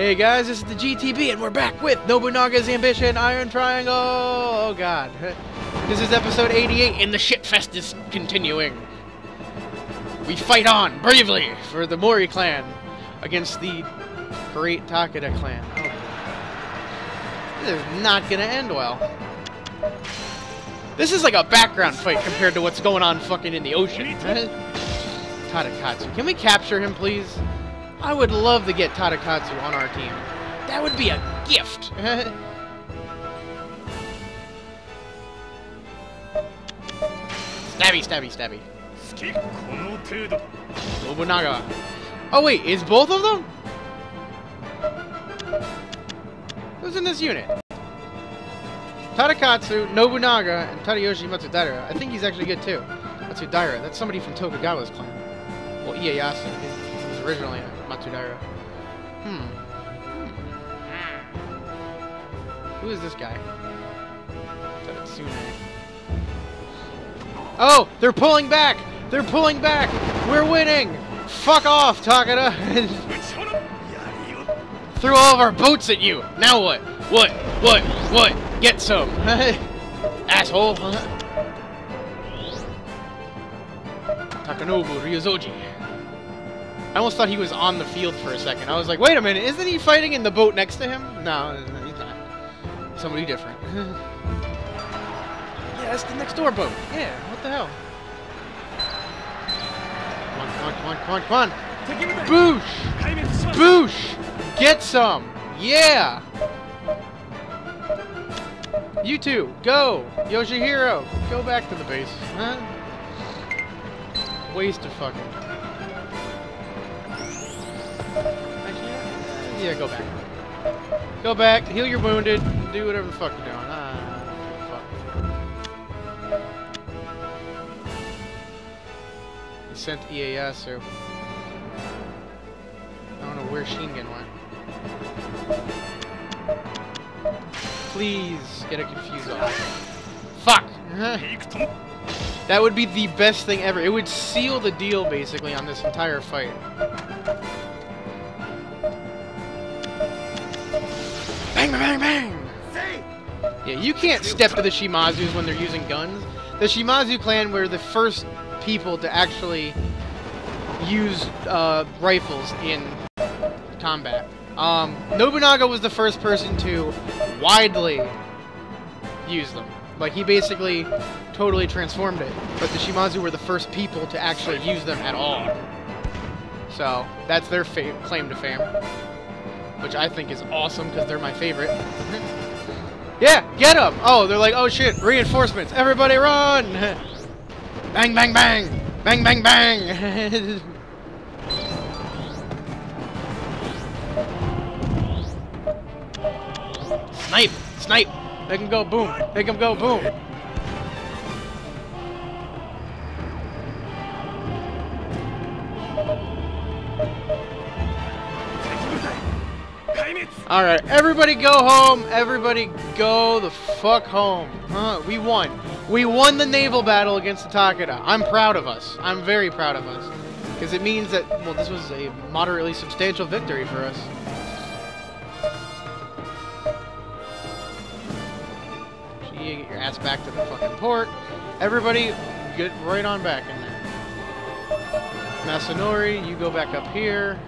Hey guys, this is the GTB, and we're back with Nobunaga's Ambition Iron Triangle! Oh god. This is episode 88, and the shitfest is continuing. We fight on, bravely, for the Mori clan against the great Takeda clan. Oh. This is not gonna end well. This is like a background fight compared to what's going on fucking in the ocean. Tadakatsu. Can we capture him, please? I would love to get Tadakatsu on our team. That would be a gift. stabby, stabby, stabby. Nobunaga. Oh wait, is both of them? Who's in this unit? Tadakatsu, Nobunaga, and Tadayoshi Matsudaira. I think he's actually good too. Matsudaira, that's somebody from Tokugawa's clan. Well, Ieyasu, he's originally. Matsudaira. Hmm. hmm. hmm. Who is this guy? Oh! They're pulling back! They're pulling back! We're winning! Fuck off, Takeda! Threw all of our boats at you! Now what? What? What? What? Get some! Asshole! Takanobu Ryuzoji. I almost thought he was on the field for a second. I was like, wait a minute, isn't he fighting in the boat next to him? No, he's not. Somebody different. yeah, that's the next door boat. Yeah, what the hell? Come on, come on, come on, come on, come on. Boosh! Boosh! Get some! Yeah! You two, go! Yoshihiro, go back to the base. Huh? Waste of fucking... Yeah, go back. Go back, heal your wounded, do whatever the fuck you're doing. Ah, fuck. Sent EAS, so... I don't know where Shingen went. Please, get a confuse off. Fuck! that would be the best thing ever. It would seal the deal, basically, on this entire fight. Bang, bang, bang! Yeah, you can't step to the Shimazus when they're using guns. The Shimazu clan were the first people to actually use uh, rifles in combat. Um, Nobunaga was the first person to widely use them. Like, he basically totally transformed it. But the Shimazu were the first people to actually use them at all. So, that's their claim to fame. Which I think is awesome, because they're my favorite. Yeah, get them! Oh, they're like, oh shit, reinforcements, everybody run! bang, bang, bang! Bang, bang, bang! snipe! Snipe! Make him go boom! Make him go boom! Alright, everybody go home! Everybody go the fuck home! Huh? We won. We won the naval battle against the Takeda. I'm proud of us. I'm very proud of us. Because it means that, well, this was a moderately substantial victory for us. Gee, get your ass back to the fucking port. Everybody, get right on back in there. Masanori, you go back up here.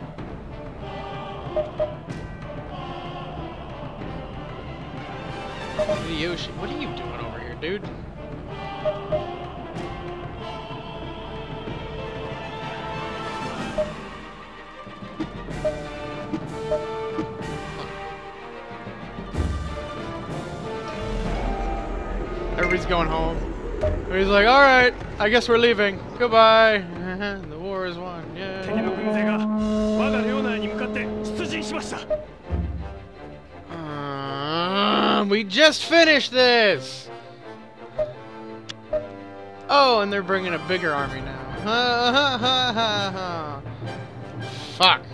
Yoshi, what are you doing over here, dude? Everybody's going home. He's like, alright, I guess we're leaving. Goodbye. the war is won. Um, we just finished this! Oh, and they're bringing a bigger army now. Fuck.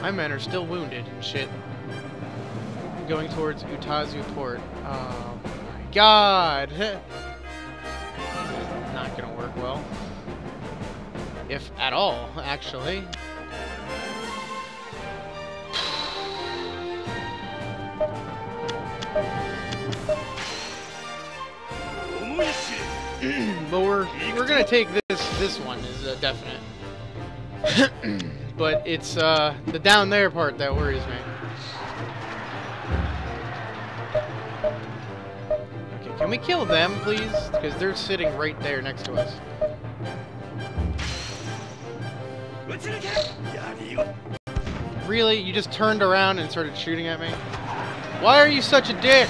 My men are still wounded and shit. Going towards Utazu Port. Oh my god! Not gonna work well. If at all, actually. Gonna take this this one is a definite. but it's uh, the down there part that worries me. Okay, can we kill them, please? Because they're sitting right there next to us. Really? You just turned around and started shooting at me? Why are you such a dick?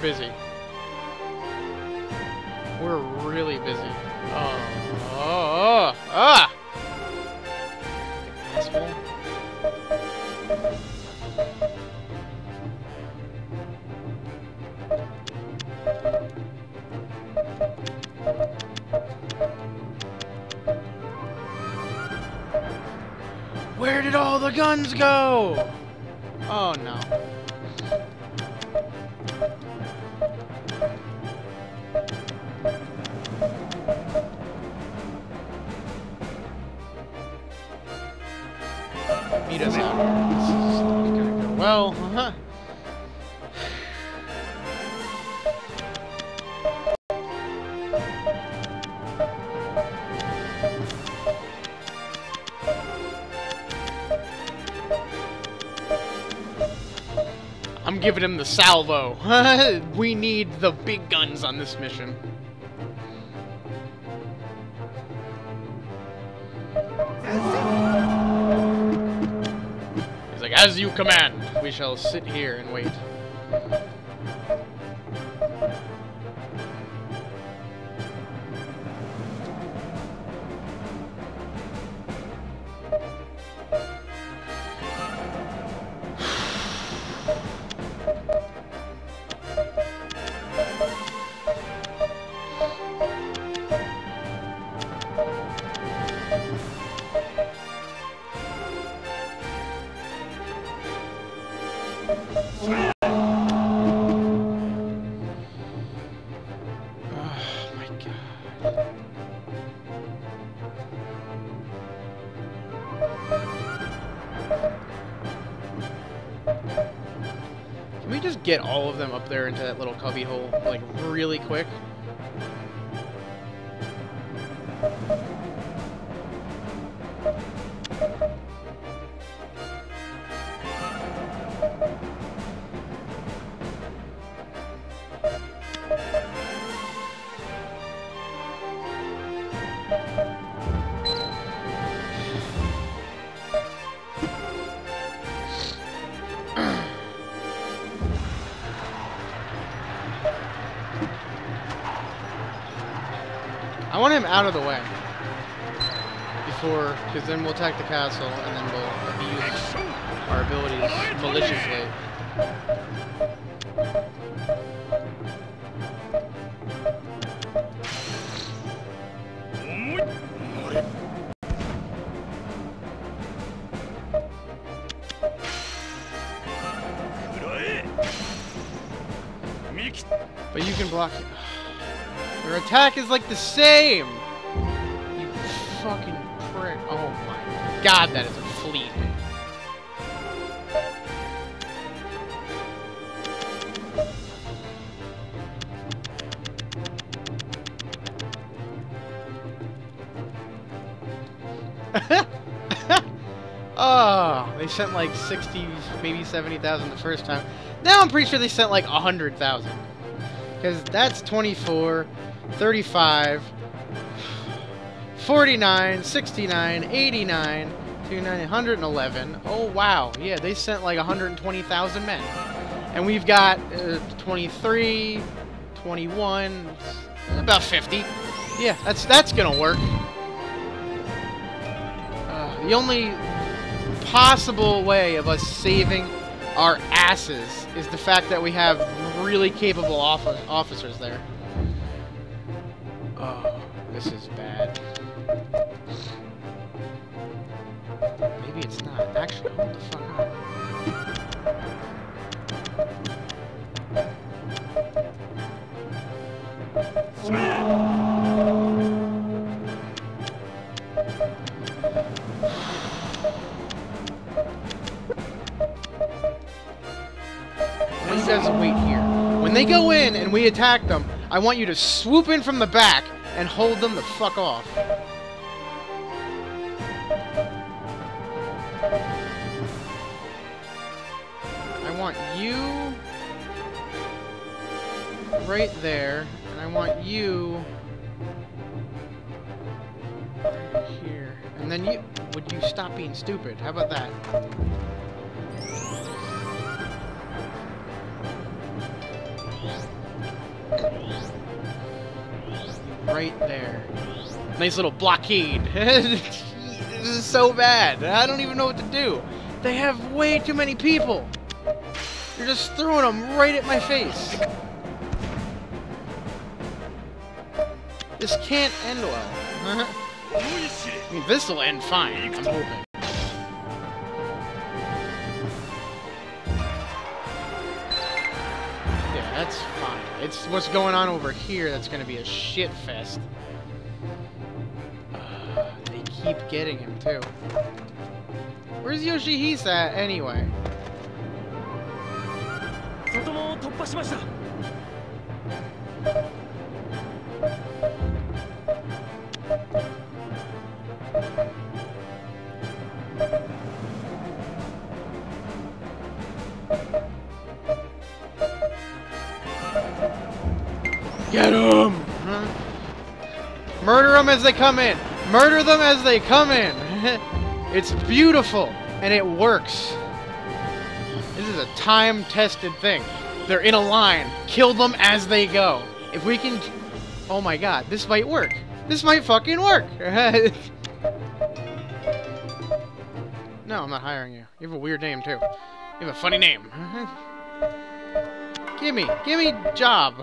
Busy. Giving him the salvo. we need the big guns on this mission. He's like, as you command, we shall sit here and wait. Get all of them up there into that little cubby hole, like, really quick? Want him out of the way. Before, because then we'll attack the castle, and then we'll abuse our abilities maliciously. But you can block it. Your attack is like the same! You fucking prick. Oh my god, that is a fleet. oh, they sent like 60, maybe 70,000 the first time. Now I'm pretty sure they sent like 100,000. Because that's 24, 35, 49, 69, 89, 29, 111. Oh, wow. Yeah, they sent like 120,000 men. And we've got uh, 23, 21, about 50. Yeah, that's that's gonna work. Uh, the only possible way of us saving our asses is the fact that we have really capable officers there. Oh, this is bad. Maybe it's not. Actually, hold the fuck want you guys wait here. When they go in and we attack them, I want you to swoop in from the back and hold them the fuck off. I want you right there, and I want you here. And then you would you stop being stupid? How about that? Right there. Nice little blockade. this is so bad. I don't even know what to do. They have way too many people. You're just throwing them right at my face. This can't end well. I mean, this will end fine, I'm hoping. What's going on over here that's gonna be a shit fest. Uh, they keep getting him, too. Where's Yoshihisa anyway? Them as they come in! Murder them as they come in! it's beautiful, and it works. This is a time-tested thing. They're in a line. Kill them as they go. If we can... Oh my god, this might work. This might fucking work! no, I'm not hiring you. You have a weird name, too. You have a funny name. gimme, gimme job.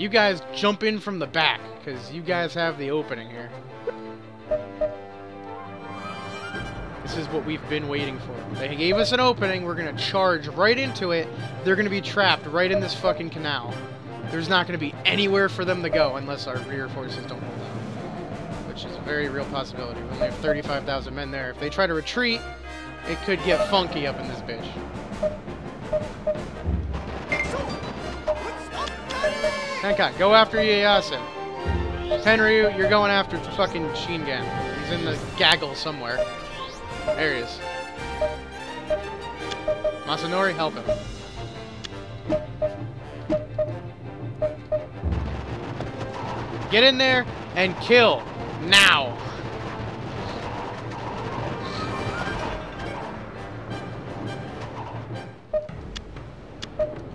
You guys jump in from the back, because you guys have the opening here. This is what we've been waiting for. They gave us an opening, we're gonna charge right into it. They're gonna be trapped right in this fucking canal. There's not gonna be anywhere for them to go unless our rear forces don't hold out. Which is a very real possibility. We only have 35,000 men there. If they try to retreat, it could get funky up in this bitch. Tenkai, go after Ieyasu. Tenryu, you're going after fucking Shingen. He's in the gaggle somewhere. There he is. Masanori, help him. Get in there and kill. Now.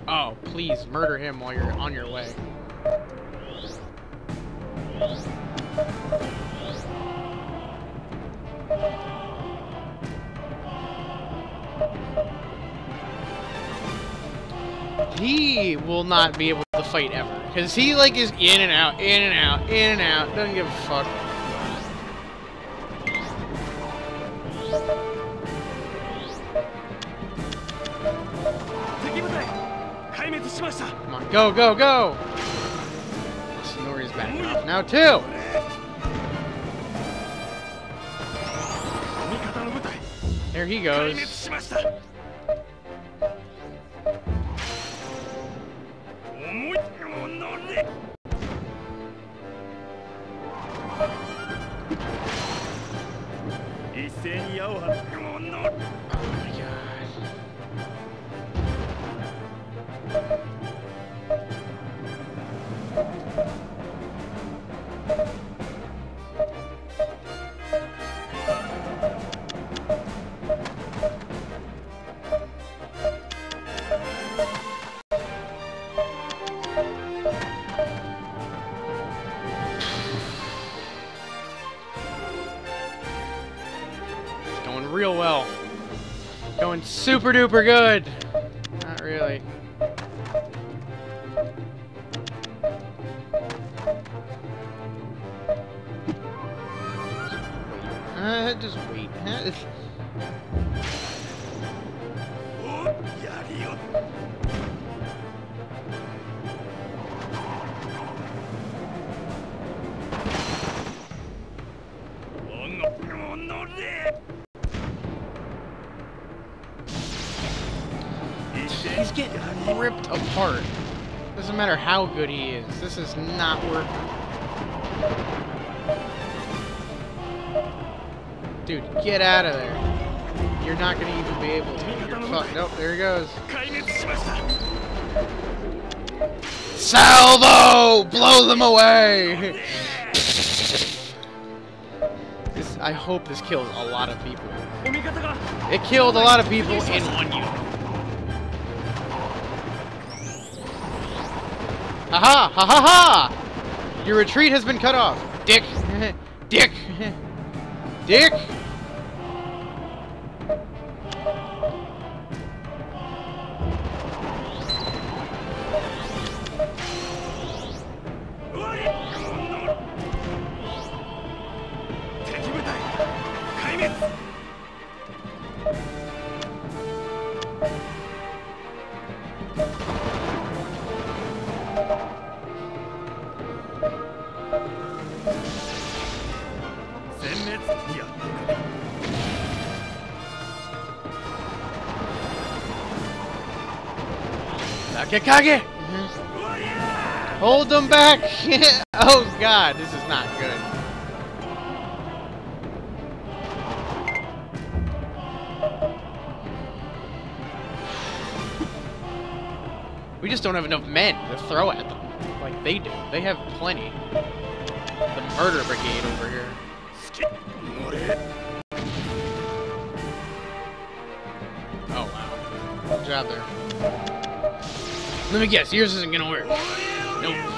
Oh, please murder him while you're on your way. He will not be able to fight ever. Because he, like, is in and out, in and out, in and out. Doesn't give a fuck. Come on, go, go, go! Now, too! There he goes. Super duper good. ripped apart. Doesn't matter how good he is. This is not working. Dude, get out of there. You're not going to even be able to. You're. Nope, there he goes. Salvo! Blow them away! this, I hope this kills a lot of people. It killed a lot of people in one unit. Haha! Ha ha ha! Your retreat has been cut off. Dick! Dick! Dick!「Kakage! Mm -hmm. Hold them back! oh god, this is not good. We just don't have enough men to throw at them. Like they do. They have plenty. The murder brigade over here. Oh wow. Good job there. Let me guess, yours isn't gonna work. Nope.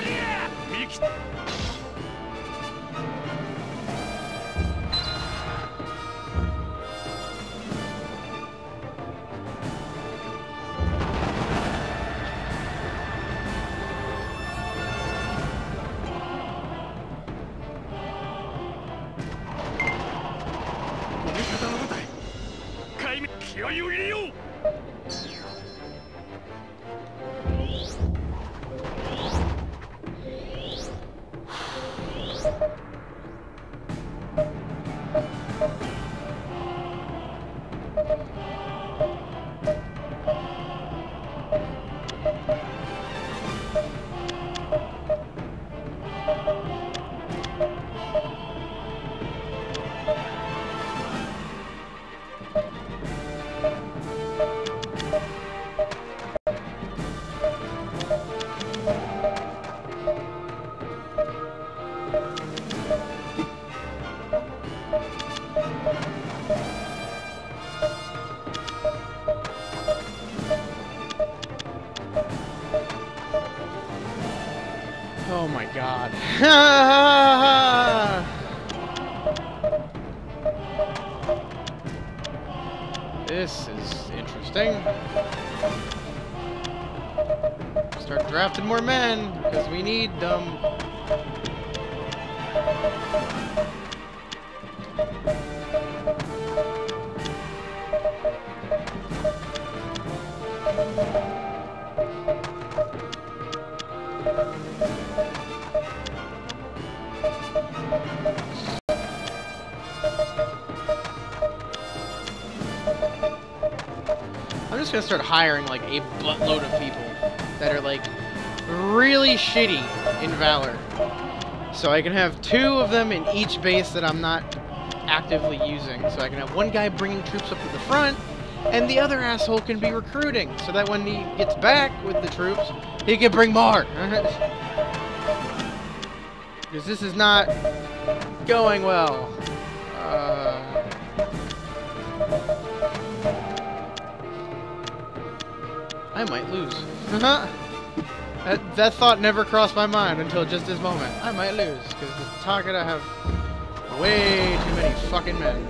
you. Oh my god. this is interesting. Start drafting more men, because we need them. Gonna start hiring like a buttload of people that are like really shitty in Valor. So I can have two of them in each base that I'm not actively using. So I can have one guy bringing troops up to the front, and the other asshole can be recruiting. So that when he gets back with the troops, he can bring more. Because this is not going well. Uh... I might lose. Uh-huh. that, that thought never crossed my mind until just this moment. I might lose, because the target I have way too many fucking men.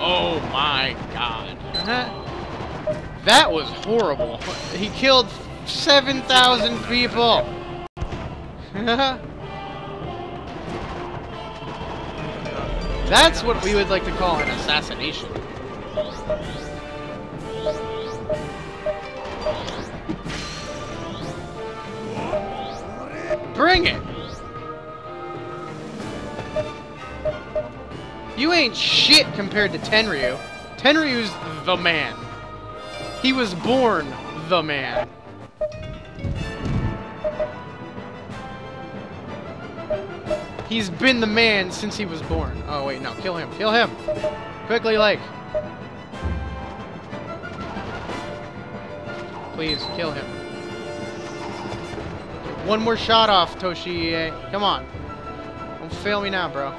Oh my god. that was horrible. He killed 7,000 people! Uh-huh. That's what we would like to call an assassination. Bring it! You ain't shit compared to Tenryu. Tenryu's the man. He was born the man. He's been the man since he was born. Oh, wait, no. Kill him. Kill him. Quickly, like. Please, kill him. One more shot off, Toshi. Come on. Don't fail me now, bro.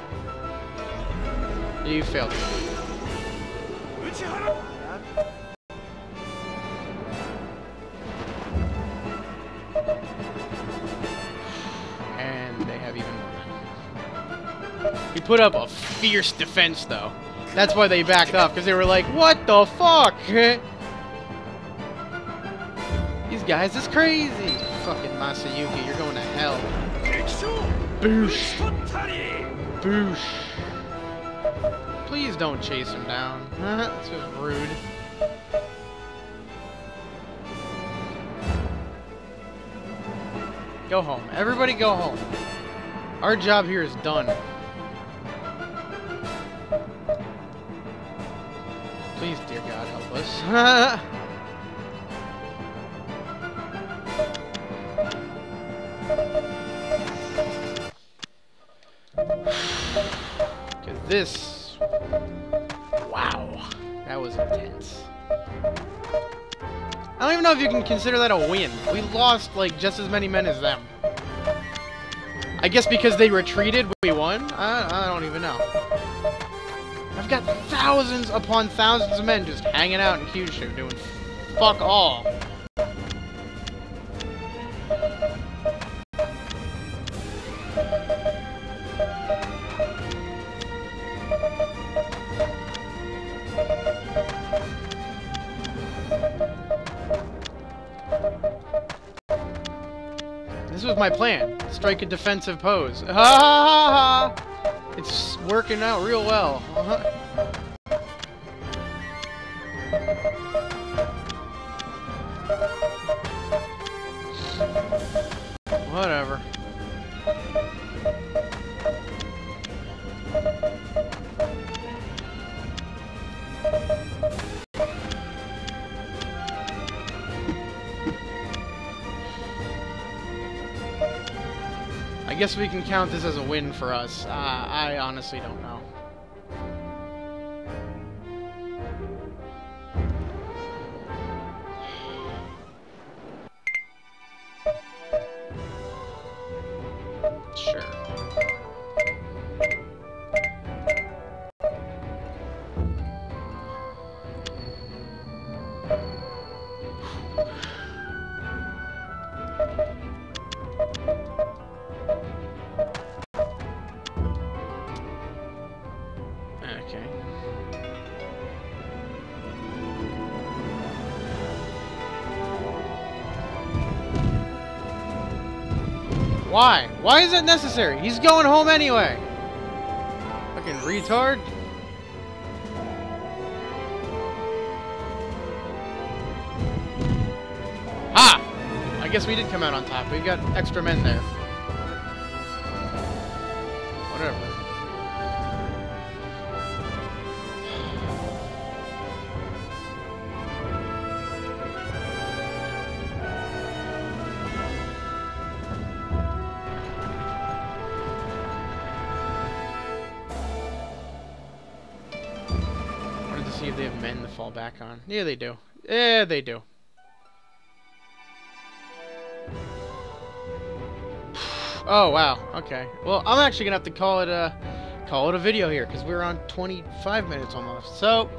You failed. Put up a fierce defense, though. That's why they backed up, because they were like, What the fuck? These guys is crazy. Fucking Masayuki, you're going to hell. Boosh. Boosh. Please don't chase him down. That's just rude. Go home. Everybody go home. Our job here is done. Please, dear God, help us. Cause this... Wow. That was intense. I don't even know if you can consider that a win. We lost, like, just as many men as them. I guess because they retreated, we won? I, I don't even know. Got thousands upon thousands of men just hanging out in Kyushu doing fuck all. This was my plan. Strike a defensive pose. Ha ha ha! It's working out real well. guess we can count this as a win for us. Uh, I honestly don't know. Why? Why is it necessary? He's going home anyway. Fucking retard. Ha! I guess we did come out on top. We've got extra men there. On. Yeah, they do. Yeah, they do. Oh wow. Okay. Well, I'm actually gonna have to call it a call it a video here because we're on 25 minutes almost. So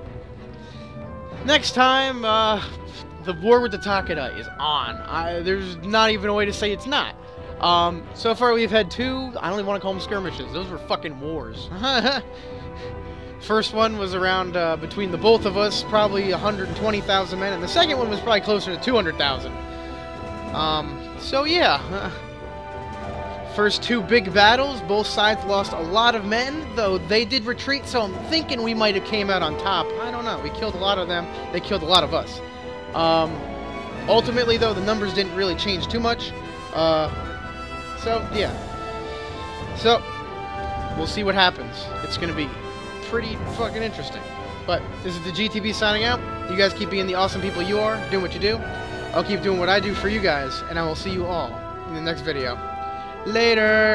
next time, uh, the war with the Takeda is on. I, there's not even a way to say it's not. Um, so far we've had two. I don't even want to call them skirmishes. Those were fucking wars. First one was around uh, between the both of us, probably 120,000 men, and the second one was probably closer to 200,000. Um, so yeah. First two big battles, both sides lost a lot of men, though they did retreat, so I'm thinking we might have came out on top. I don't know. We killed a lot of them. They killed a lot of us. Um, ultimately, though, the numbers didn't really change too much. Uh, so, yeah. So, we'll see what happens. It's going to be pretty fucking interesting. But this is the GTB signing out. You guys keep being the awesome people you are, doing what you do. I'll keep doing what I do for you guys, and I will see you all in the next video. Later!